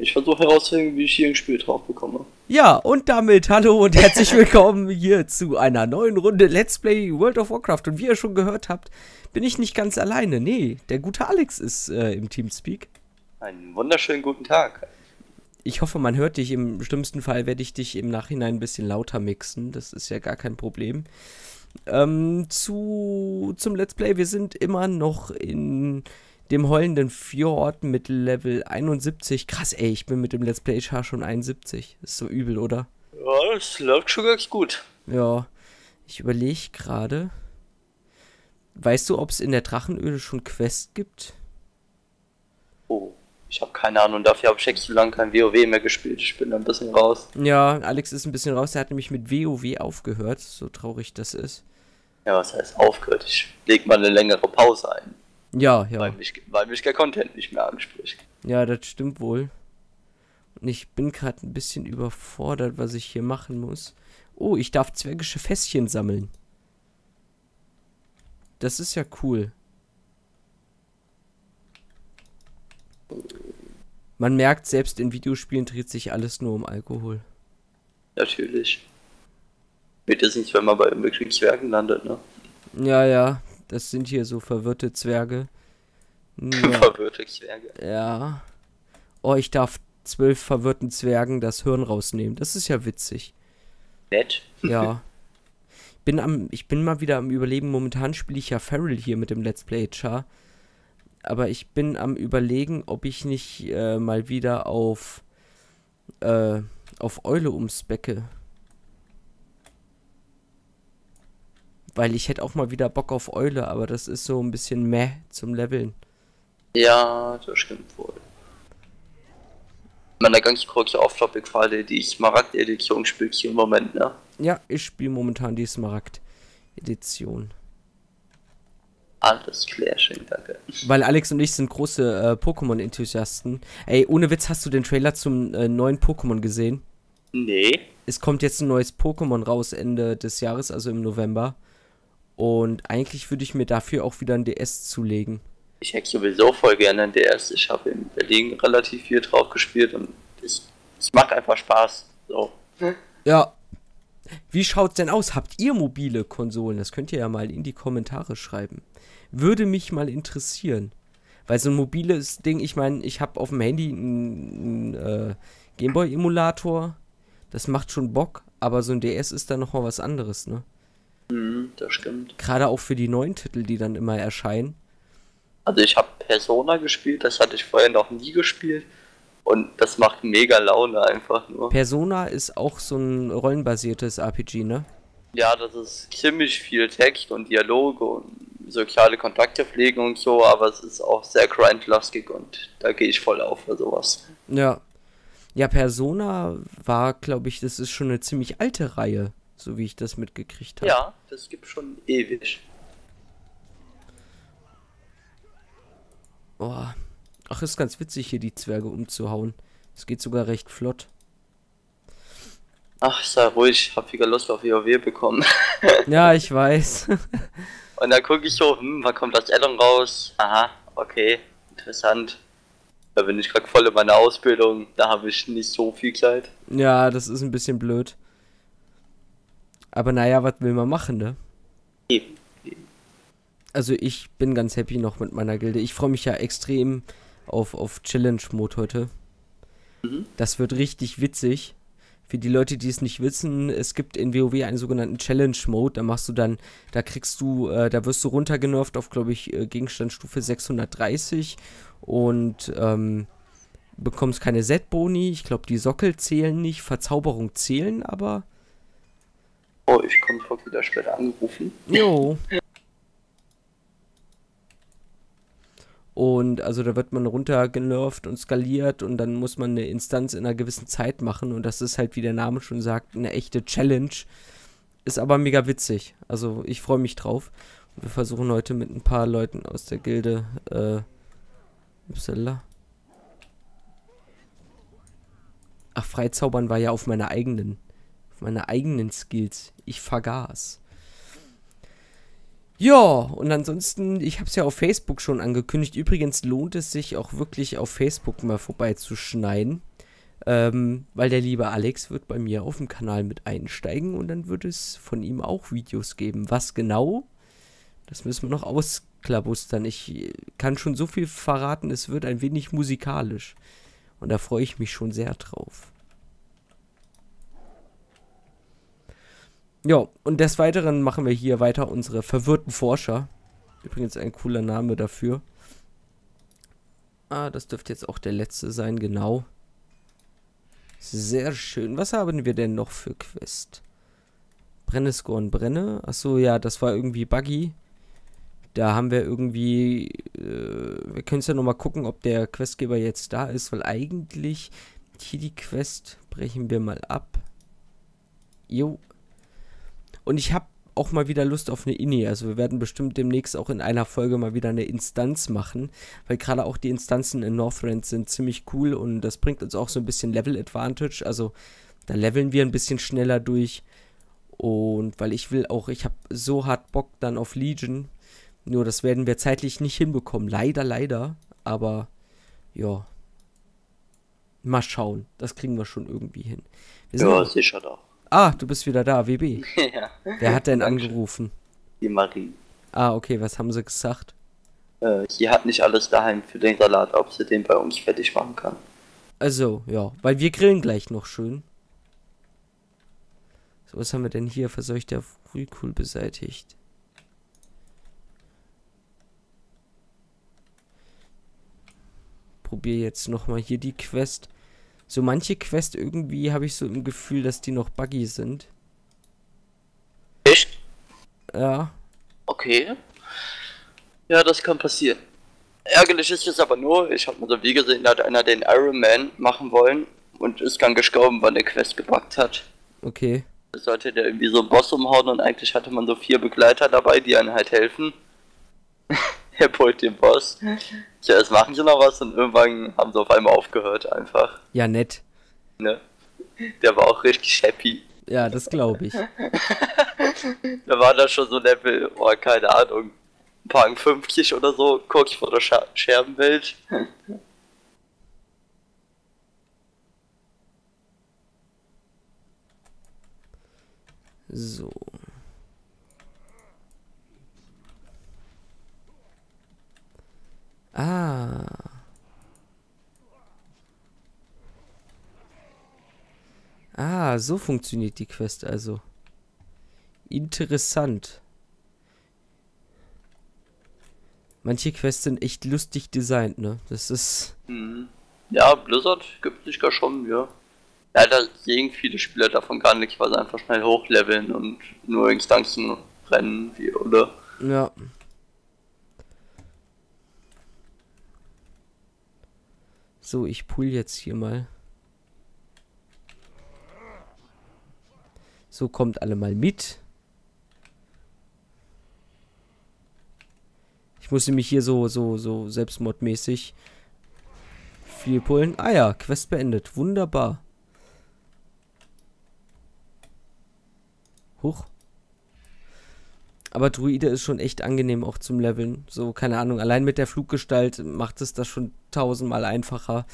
Ich versuche herauszufinden, wie ich hier ein Spiel drauf bekomme. Ja, und damit hallo und herzlich willkommen hier zu einer neuen Runde Let's Play World of Warcraft. Und wie ihr schon gehört habt, bin ich nicht ganz alleine. Nee, der gute Alex ist äh, im Teamspeak. Einen wunderschönen guten Tag. Ich hoffe, man hört dich. Im schlimmsten Fall werde ich dich im Nachhinein ein bisschen lauter mixen. Das ist ja gar kein Problem. Ähm, zu, zum Let's Play. Wir sind immer noch in dem heulenden Fjord mit Level 71. Krass, ey, ich bin mit dem Let's Play Char schon 71. Ist so übel, oder? Ja, das läuft schon ganz gut. Ja, ich überlege gerade. Weißt du, ob es in der Drachenöle schon Quest gibt? Oh, ich habe keine Ahnung. Dafür habe ich echt so lange kein WoW mehr gespielt. Ich bin da ein bisschen raus. Ja, Alex ist ein bisschen raus. Er hat nämlich mit WoW aufgehört. So traurig das ist. Ja, was heißt aufgehört? Ich leg mal eine längere Pause ein. Ja, ja. Weil, mich, weil mich der Content nicht mehr anspricht. Ja, das stimmt wohl. Und ich bin gerade ein bisschen überfordert, was ich hier machen muss. Oh, ich darf zwergische Fässchen sammeln. Das ist ja cool. Man merkt, selbst in Videospielen dreht sich alles nur um Alkohol. Natürlich. Wird es nicht, wenn man bei irgendwelchen Zwergen landet, ne? Ja, ja, das sind hier so verwirrte Zwerge. Ja, Verwirrte Zwerge. ja. Oh, ich darf zwölf verwirrten Zwergen das Hirn rausnehmen. Das ist ja witzig. Nett. Ja. bin am, ich bin mal wieder am Überlegen. Momentan spiele ich ja Feral hier mit dem Let's Play Char. Aber ich bin am Überlegen, ob ich nicht äh, mal wieder auf, äh, auf Eule umspecke. Weil ich hätte auch mal wieder Bock auf Eule, aber das ist so ein bisschen meh zum Leveln. Ja, das stimmt wohl. Meine ganz kurze Off-Topic-Frage, die Smaragd-Edition spielt hier im Moment, ne? Ja, ich spiele momentan die Smaragd-Edition. Alles klärchen, danke. Weil Alex und ich sind große äh, Pokémon-Enthusiasten. Ey, ohne Witz, hast du den Trailer zum äh, neuen Pokémon gesehen? Nee. Es kommt jetzt ein neues Pokémon raus Ende des Jahres, also im November. Und eigentlich würde ich mir dafür auch wieder ein DS zulegen. Ich hätte sowieso voll gerne ein DS. Ich habe in Berlin relativ viel drauf gespielt und es, es macht einfach Spaß. So. Ja. Wie schaut's denn aus? Habt ihr mobile Konsolen? Das könnt ihr ja mal in die Kommentare schreiben. Würde mich mal interessieren. Weil so ein mobiles Ding, ich meine, ich habe auf dem Handy einen, einen äh, Gameboy-Emulator. Das macht schon Bock, aber so ein DS ist dann nochmal was anderes, ne? Mhm, das stimmt. Gerade auch für die neuen Titel, die dann immer erscheinen. Also ich habe Persona gespielt, das hatte ich vorher noch nie gespielt. Und das macht mega Laune einfach nur. Persona ist auch so ein rollenbasiertes RPG, ne? Ja, das ist ziemlich viel Text und Dialoge und soziale Kontakte pflegen und so, aber es ist auch sehr grindlastig und da gehe ich voll auf für sowas. Ja. Ja, Persona war, glaube ich, das ist schon eine ziemlich alte Reihe, so wie ich das mitgekriegt habe. Ja, das gibt schon ewig. Boah. Ach, ist ganz witzig, hier die Zwerge umzuhauen. Es geht sogar recht flott. Ach, sei ruhig, hab wieder Lust auf WoW bekommen. Ja, ich weiß. Und dann gucke ich so, hm, wann kommt das Addon raus? Aha, okay, interessant. Da bin ich gerade voll in meiner Ausbildung, da habe ich nicht so viel Zeit. ja, das ist ein bisschen blöd. Aber naja, was will man machen, ne? Eben. Also ich bin ganz happy noch mit meiner Gilde. Ich freue mich ja extrem auf, auf Challenge-Mode heute. Mhm. Das wird richtig witzig. Für die Leute, die es nicht wissen, es gibt in WoW einen sogenannten Challenge-Mode. Da machst du dann, da kriegst du, äh, da wirst du runtergenervt auf, glaube ich, äh, Gegenstandsstufe 630 und ähm, bekommst keine Set-Boni. Ich glaube, die Sockel zählen nicht, Verzauberung zählen aber. Oh, ich komme vor wieder später angerufen. Jo. Und also da wird man runtergenervt und skaliert und dann muss man eine Instanz in einer gewissen Zeit machen und das ist halt, wie der Name schon sagt, eine echte Challenge. Ist aber mega witzig. Also ich freue mich drauf. Und wir versuchen heute mit ein paar Leuten aus der Gilde, äh. Ach, Freizaubern war ja auf meiner eigenen, auf meiner eigenen Skills. Ich vergaß. Ja, und ansonsten, ich habe es ja auf Facebook schon angekündigt. Übrigens lohnt es sich auch wirklich auf Facebook mal vorbeizuschneiden. Ähm, weil der liebe Alex wird bei mir auf dem Kanal mit einsteigen und dann wird es von ihm auch Videos geben. Was genau? Das müssen wir noch ausklabustern. Ich kann schon so viel verraten, es wird ein wenig musikalisch. Und da freue ich mich schon sehr drauf. Ja, und des Weiteren machen wir hier weiter unsere verwirrten Forscher. Übrigens ein cooler Name dafür. Ah, das dürfte jetzt auch der letzte sein, genau. Sehr schön. Was haben wir denn noch für Quest? Brennescorn Brenne. Achso, ja, das war irgendwie Buggy. Da haben wir irgendwie. Äh, wir können es ja nochmal gucken, ob der Questgeber jetzt da ist, weil eigentlich hier die Quest brechen wir mal ab. Jo. Und ich habe auch mal wieder Lust auf eine Inni. Also wir werden bestimmt demnächst auch in einer Folge mal wieder eine Instanz machen, weil gerade auch die Instanzen in Northrend sind ziemlich cool und das bringt uns auch so ein bisschen Level Advantage. Also da leveln wir ein bisschen schneller durch. Und weil ich will auch, ich habe so hart Bock dann auf Legion. Nur das werden wir zeitlich nicht hinbekommen. Leider, leider. Aber ja. Mal schauen. Das kriegen wir schon irgendwie hin. ja, sicher doch. Ah, du bist wieder da, WB. ja. Wer hat denn angerufen? Die Marie. Ah, okay, was haben sie gesagt? Äh, sie hat nicht alles daheim für den Salat, ob sie den bei uns fertig machen kann. Also, ja, weil wir grillen gleich noch schön. So, was haben wir denn hier? Verseuchter Frühkohl beseitigt. Probier jetzt nochmal hier die Quest. So manche Quest irgendwie habe ich so im Gefühl, dass die noch buggy sind. Echt? Ja. Okay. Ja, das kann passieren. Ärgerlich ist es aber nur, ich habe mal so wie gesehen, da hat einer den Iron Man machen wollen und ist dann gestorben, weil der Quest gebackt hat. Okay. Das sollte der irgendwie so einen Boss umhauen und eigentlich hatte man so vier Begleiter dabei, die einem halt helfen. er pult den Boss. Zuerst machen sie noch was und irgendwann haben sie auf einmal aufgehört einfach. Ja, nett. Ne? Der war auch richtig happy. Ja, das glaube ich. da war da schon so Level, oh, keine Ahnung, ein paar 50 oder so, kurz vor der Scher Scherbenwelt. So. Ah. Ah, so funktioniert die Quest also. Interessant. Manche Quests sind echt lustig designt, ne? Das ist. Mhm. Ja, Blizzard gibt sich gar schon, ja. Leider sehen viele Spieler davon gar nicht, weil sie einfach schnell hochleveln und nur Instanzen rennen, wie, oder? Ja. So, ich pull jetzt hier mal. So, kommt alle mal mit. Ich muss nämlich hier so, so, so selbstmordmäßig viel pullen. Ah ja, Quest beendet. Wunderbar. Huch. Aber Druide ist schon echt angenehm auch zum Leveln. So, keine Ahnung, allein mit der Fluggestalt macht es das schon tausendmal einfacher.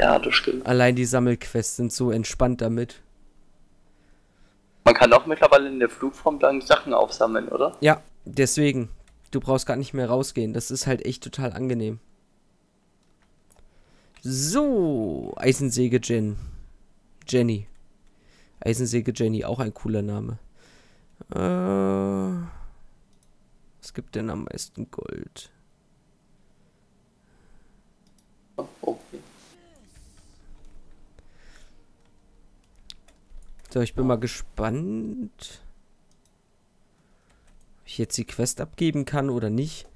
Ja, das stimmt. Allein die Sammelquests sind so entspannt damit. Man kann auch mittlerweile in der Flugform dann Sachen aufsammeln, oder? Ja, deswegen. Du brauchst gar nicht mehr rausgehen. Das ist halt echt total angenehm. So, Eisensäge Jen. Jenny. Eisensäge Jenny, auch ein cooler Name. Äh, was gibt denn am meisten Gold? Okay. So, ich bin mal gespannt, ob ich jetzt die Quest abgeben kann oder nicht.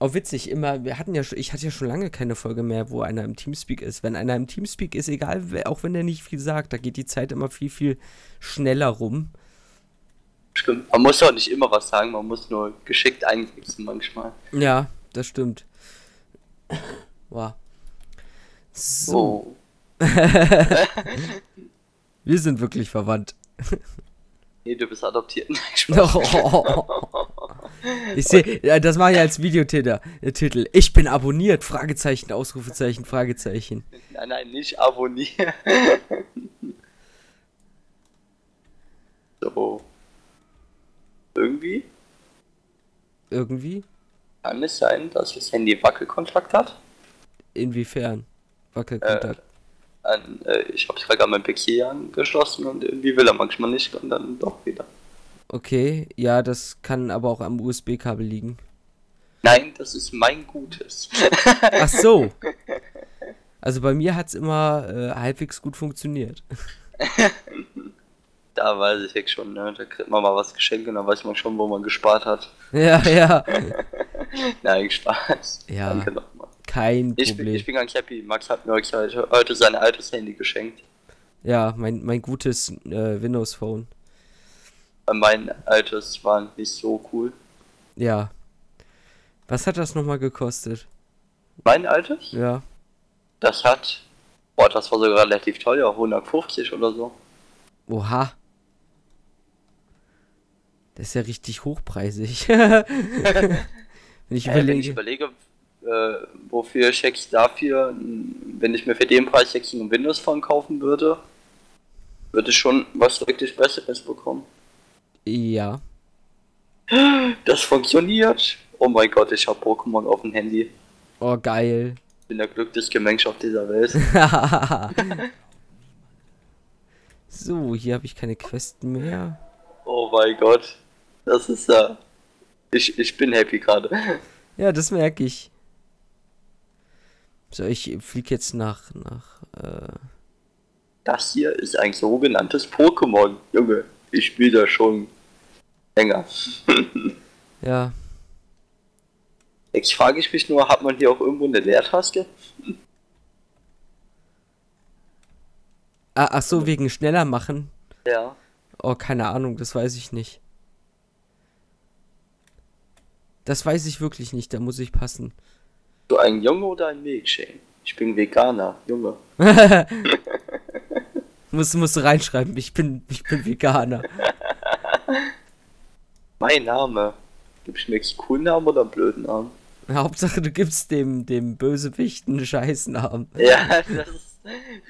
Auch witzig, immer, wir hatten ja ich hatte ja schon lange keine Folge mehr, wo einer im Teamspeak ist. Wenn einer im Teamspeak ist, egal, auch wenn er nicht viel sagt, da geht die Zeit immer viel, viel schneller rum. Stimmt. Man muss auch nicht immer was sagen, man muss nur geschickt einsetzen manchmal. Ja, das stimmt. Wow. So. Oh. Wir sind wirklich verwandt. Nee, du bist adoptiert. oh. Ich sehe, das mache ich als Videotitel. äh. Ich bin abonniert. Fragezeichen, Ausrufezeichen, Fragezeichen. Nein, nein, nicht abonnieren. so. Irgendwie Irgendwie? kann es sein, dass das Handy Wackelkontakt hat. Inwiefern? Wackelkontakt. An, äh, ich habe gerade an meinem PC angeschlossen und irgendwie will er manchmal nicht und dann doch wieder. Okay, ja, das kann aber auch am USB-Kabel liegen. Nein, das ist mein Gutes. Ach so. Also bei mir hat es immer äh, halbwegs gut funktioniert. da weiß ich jetzt schon, ne? Da kriegt man mal was geschenkt und dann weiß man schon, wo man gespart hat. Ja, ja. Nein, Spaß. Ja. Danke nochmal. Kein Ich bin, Problem. ich bin ganz happy. Max hat mir heute, heute sein altes Handy geschenkt. Ja, mein, mein gutes äh, Windows Phone. Weil Mein altes war nicht so cool. Ja. Was hat das nochmal gekostet? Mein altes? Ja. Das hat. Boah, das war sogar relativ teuer. 150 oder so. Oha. Das ist ja richtig hochpreisig. Wenn ich Äh, wenn ich überlege. Äh, wofür ich jetzt dafür, wenn ich mir für den Preis jetzt einen Windows Phone kaufen würde, würde ich schon was wirklich Besseres bekommen. Ja. Das funktioniert. Oh mein Gott, ich habe Pokémon auf dem Handy. Oh, geil. Ich bin der glücklichste Mensch auf dieser Welt. so, hier habe ich keine Questen mehr. Oh mein Gott. Das ist ja. Ich, ich bin happy gerade. Ja, das merke ich. So, ich fliege jetzt nach, nach, äh, Das hier ist ein sogenanntes Pokémon. Junge, ich spiele das schon länger. ja. Jetzt frage ich mich nur, hat man hier auch irgendwo eine Leertaste? Ah, ach so, wegen schneller machen. Ja. Oh, keine Ahnung, das weiß ich nicht. Das weiß ich wirklich nicht, da muss ich passen. So ein Junge oder ein Mädchen? Ich bin Veganer, Junge. Muss, musst du reinschreiben, ich bin, ich bin Veganer. Mein Name. Gibt es mir einen coolen Namen oder einen blöden Namen? Hauptsache, du gibst dem, dem Bösewicht einen Scheißnamen. Ja, das ist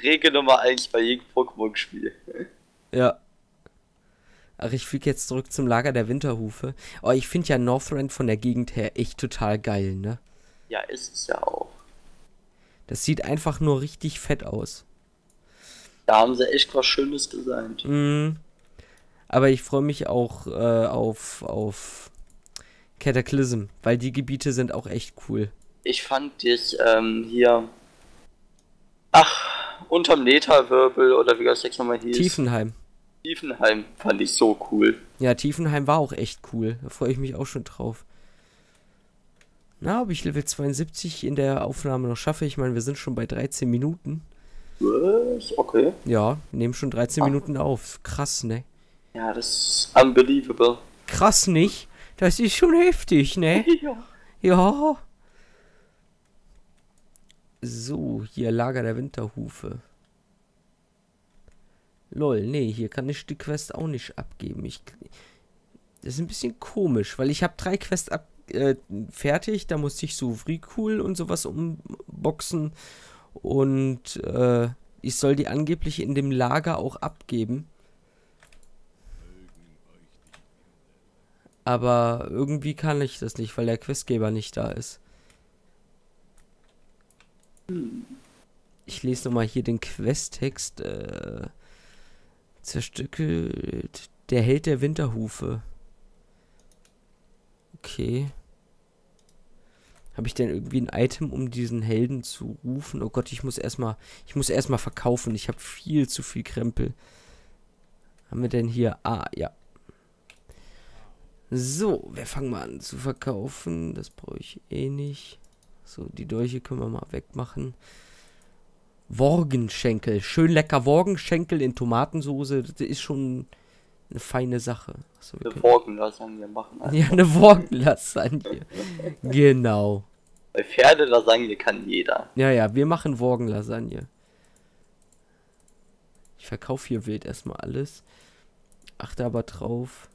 Regel Nummer 1 bei jedem Pokémon-Spiel. Ja. Ach, ich fliege jetzt zurück zum Lager der Winterhufe. Oh, ich finde ja Northrend von der Gegend her echt total geil, ne? Ja, ist es ja auch. Das sieht einfach nur richtig fett aus. Da haben sie echt was Schönes designt. Mhm. Aber ich freue mich auch äh, auf, auf Cataclysm, weil die Gebiete sind auch echt cool. Ich fand das ähm, hier. Ach, unterm Netherwirbel oder wie das jetzt nochmal hieß. Tiefenheim. Tiefenheim fand ich so cool. Ja, Tiefenheim war auch echt cool. Da freue ich mich auch schon drauf. Na, ob ich Level 72 in der Aufnahme noch schaffe? Ich meine, wir sind schon bei 13 Minuten. Was? Okay. Ja, nehmen schon 13 Ah. Minuten auf. Krass, ne? Ja, das ist unbelievable. Krass nicht? Das ist schon heftig, ne? Ja. Ja. So, hier Lager der Winterhufe. Lol, nee, hier kann ich die Quest auch nicht abgeben. Ich, das ist ein bisschen komisch, weil ich habe drei Quests ab, äh, fertig. Da musste ich so cool und sowas umboxen. Und äh, ich soll die angeblich in dem Lager auch abgeben. Aber irgendwie kann ich das nicht, weil der Questgeber nicht da ist. Ich lese nochmal hier den Questtext. Äh, zerstückelt der Held der Winterhufe. Okay. Habe ich denn irgendwie ein Item, um diesen Helden zu rufen? Oh Gott, ich muss erstmal, ich muss erstmal verkaufen. Ich habe viel zu viel Krempel. Haben wir denn hier? Ah, ja. So, wir fangen mal an zu verkaufen. Das brauche ich eh nicht. So, die Dolche können wir mal wegmachen. Worgenschenkel. Schön lecker Worgenschenkel in Tomatensoße. Das ist schon eine feine Sache. Wir Eine können, Morgenlasagne machen. Also. ja, eine Worgenlasagne. genau. Bei Pferdelasagne kann jeder. Ja, ja, wir machen Worgenlasagne. Ich verkaufe hier wild erstmal alles. Achte aber drauf.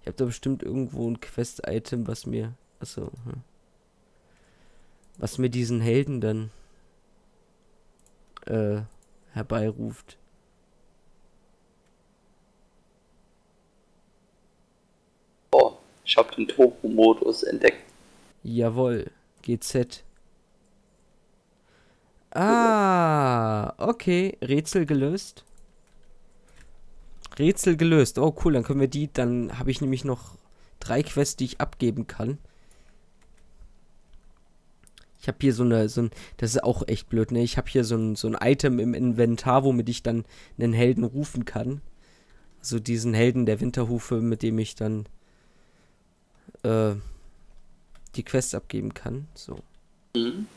Ich habe da bestimmt irgendwo ein Quest-Item, was mir. Achso. Hm. Was mir diesen Helden dann äh, herbeiruft. Oh, ich habe den Turbo-Modus entdeckt. Jawohl, GZ. Ah, okay, Rätsel gelöst. Rätsel gelöst. Oh, cool, dann können wir die, dann habe ich nämlich noch drei Quests, die ich abgeben kann. Ich habe hier so eine, so ein, das ist auch echt blöd, ne? Ich habe hier so ein, so ein Item im Inventar, womit ich dann einen Helden rufen kann. Also diesen Helden der Winterhufe, mit dem ich dann äh, die Quest abgeben kann. So. Mhm.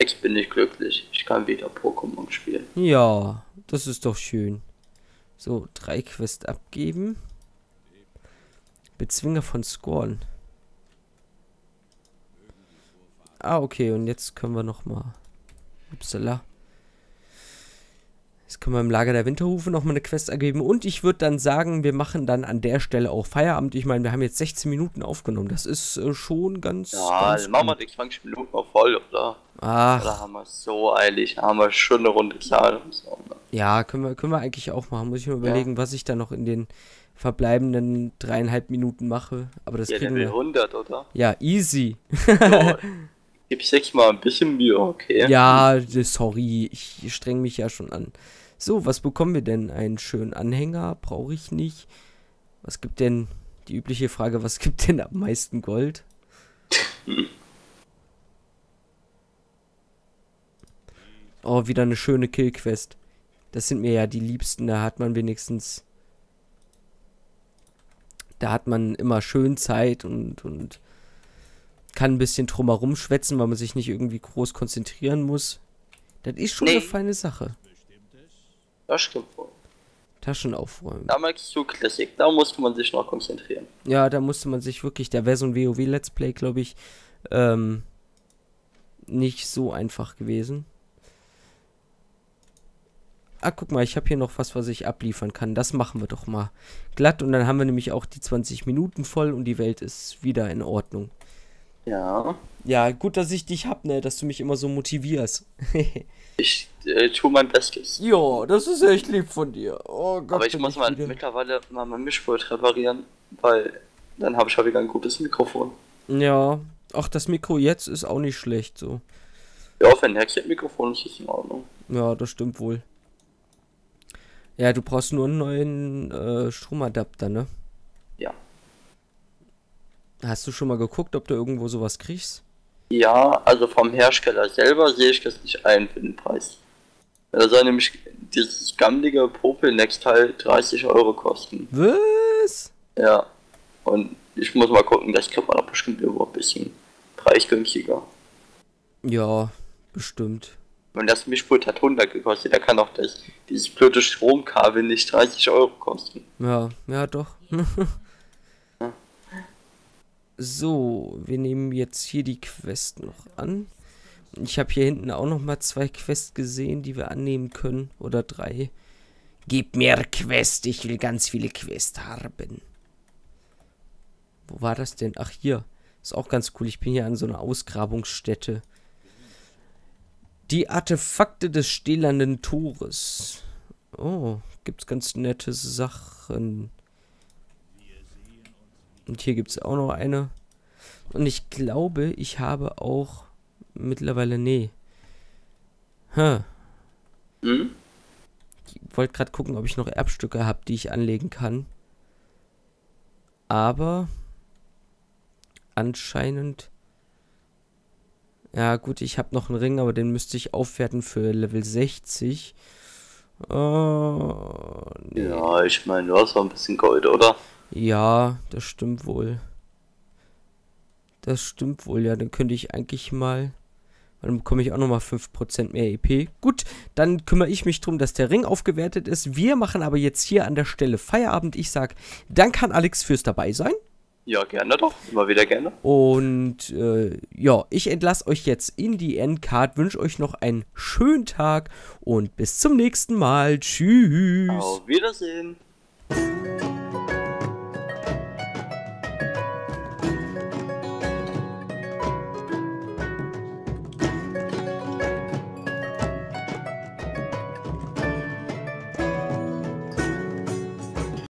Jetzt bin ich glücklich. Ich kann wieder Pokémon spielen. Ja, das ist doch schön. So, drei Quests abgeben. Bezwinger von Scorn. Ah, okay, und jetzt können wir noch mal... Upsala. Jetzt können wir im Lager der Winterhufe nochmal eine Quest ergeben. Und ich würde dann sagen, wir machen dann an der Stelle auch Feierabend. Ich meine, wir haben jetzt 16 Minuten aufgenommen. Das ist äh, schon ganz. Ja, ganz dann machen wir die 20 Minuten noch voll, oder? Ach. Oder haben wir so eilig? Haben wir schon eine Runde klar. Ne? Ja, können wir, können wir eigentlich auch machen. Muss ich mir überlegen, ja. was ich da noch in den verbleibenden dreieinhalb Minuten mache. Aber das ja, kriegen wir. 100, oder? Ja, easy. so, gib ich jetzt mal ein bisschen Mühe, okay? Ja, sorry. Ich streng mich ja schon an. So, was bekommen wir denn? Einen schönen Anhänger? Brauche ich nicht. Was gibt denn, die übliche Frage, was gibt denn am meisten Gold? Oh, wieder eine schöne Killquest. Das sind mir ja die liebsten, da hat man wenigstens... Da hat man immer schön Zeit und, und kann ein bisschen drumherum schwätzen, weil man sich nicht irgendwie groß konzentrieren muss. Das ist schon nee. eine feine Sache. Stimmt wohl. Taschen aufräumen. Da merkst du Classic, da musste man sich noch konzentrieren. Ja, da musste man sich wirklich, da wäre so ein WoW Let's Play, glaube ich, ähm, nicht so einfach gewesen. Ah, guck mal, ich habe hier noch was, was ich abliefern kann. Das machen wir doch mal glatt und dann haben wir nämlich auch die 20 Minuten voll und die Welt ist wieder in Ordnung. Ja. Ja, gut, dass ich dich hab, ne, dass du mich immer so motivierst. ich äh, tue mein Bestes. Ja, das ist echt lieb von dir. Oh Gott. Aber ich muss ich mal wieder. mittlerweile mal mein Mischpult reparieren, weil dann habe ich ja wieder ein gutes Mikrofon. Ja, ach, das Mikro jetzt ist auch nicht schlecht so. Ja, für ein Headset-Mikrofon ist es in Ordnung. Ja, das stimmt wohl. Ja, du brauchst nur einen neuen äh, Stromadapter, ne? Hast du schon mal geguckt, ob du irgendwo sowas kriegst? Ja, also vom Hersteller selber sehe ich das nicht ein für den Preis. Da soll nämlich dieses gammelige Popel Next Teil 30 Euro kosten. Was? Ja. Und ich muss mal gucken, das kriegt man doch bestimmt irgendwo ein bisschen preisgünstiger. Ja, bestimmt. Wenn das Mischpult hat 100 gekostet, da kann auch das, dieses blöde Stromkabel nicht 30 Euro kosten. Ja, ja doch. So, wir nehmen jetzt hier die Quest noch an. Ich habe hier hinten auch noch mal zwei Quests gesehen, die wir annehmen können. Oder drei. Gib mir Quest, ich will ganz viele Quests haben. Wo war das denn? Ach, hier. Ist auch ganz cool. Ich bin hier an so einer Ausgrabungsstätte. Die Artefakte des stählernen Tores. Oh, gibt's ganz nette Sachen. Und hier gibt es auch noch eine. Und ich glaube, ich habe auch mittlerweile, nee. Hä. Hm? Ich wollte gerade gucken, ob ich noch Erbstücke habe, die ich anlegen kann. Aber anscheinend. Ja, gut, ich habe noch einen Ring, aber den müsste ich aufwerten für Level 60. Oh, nee. Ja, ich meine, du hast auch ein bisschen Gold, oder? Ja, das stimmt wohl. Das stimmt wohl, ja. Dann könnte ich eigentlich mal. Dann bekomme ich auch nochmal 5% mehr EP. Gut, dann kümmere ich mich darum, dass der Ring aufgewertet ist. Wir machen aber jetzt hier an der Stelle Feierabend. Ich sage, danke an Alex fürs dabei sein. Ja, gerne doch. Immer wieder gerne. Und äh, ja, ich entlasse euch jetzt in die Endcard, wünsche euch noch einen schönen Tag und bis zum nächsten Mal. Tschüss. Auf Wiedersehen.